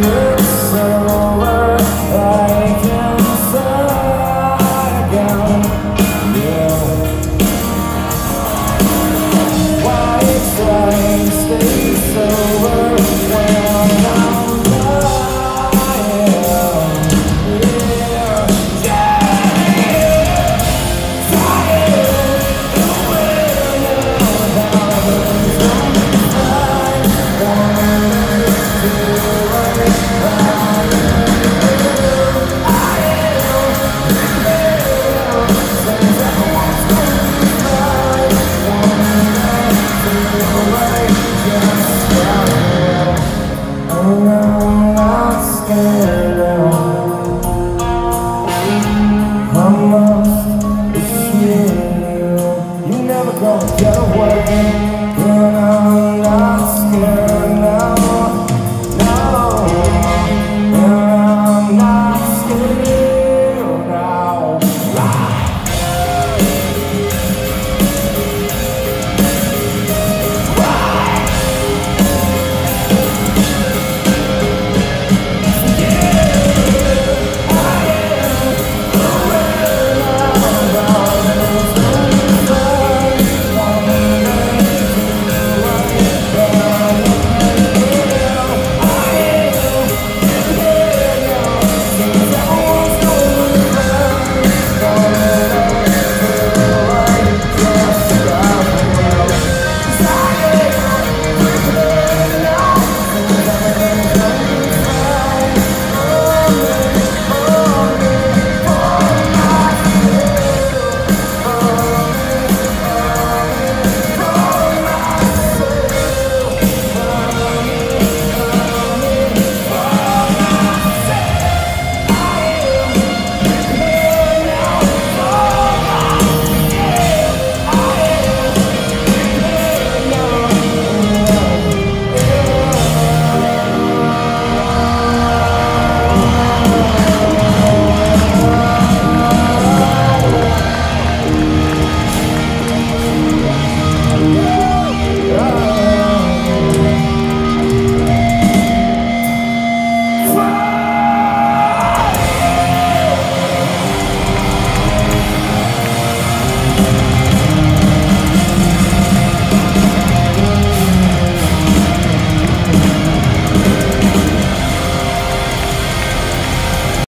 world. Mama, it's you. You never gonna get away.